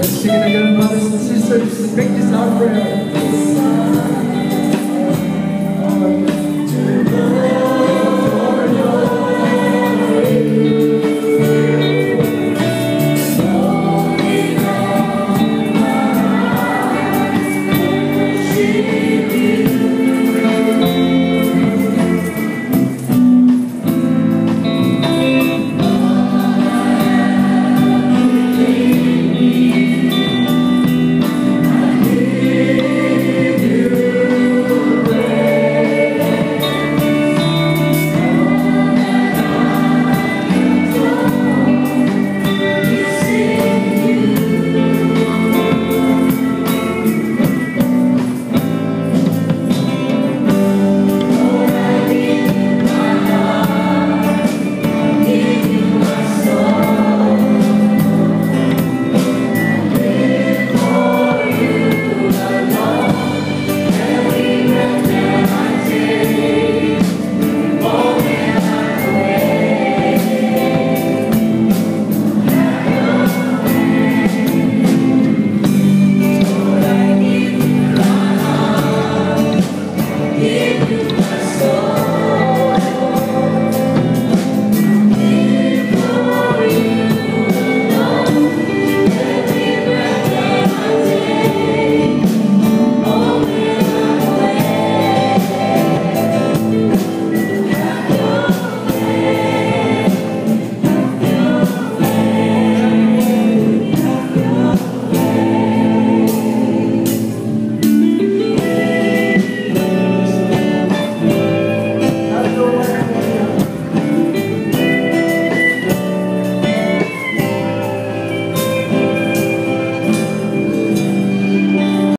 Let's sing again, brothers and sisters. Make this our prayer.